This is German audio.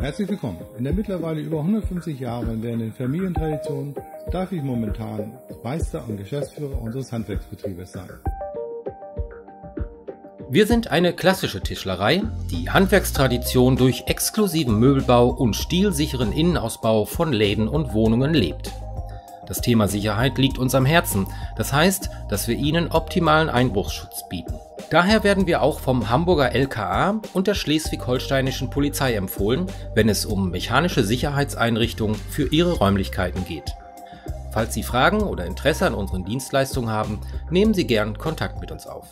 Herzlich willkommen. In der mittlerweile über 150 Jahre währenden Familientradition darf ich momentan Meister und Geschäftsführer unseres Handwerksbetriebes sein. Wir sind eine klassische Tischlerei, die Handwerkstradition durch exklusiven Möbelbau und stilsicheren Innenausbau von Läden und Wohnungen lebt. Das Thema Sicherheit liegt uns am Herzen, das heißt, dass wir Ihnen optimalen Einbruchsschutz bieten. Daher werden wir auch vom Hamburger LKA und der schleswig-holsteinischen Polizei empfohlen, wenn es um mechanische Sicherheitseinrichtungen für Ihre Räumlichkeiten geht. Falls Sie Fragen oder Interesse an unseren Dienstleistungen haben, nehmen Sie gern Kontakt mit uns auf.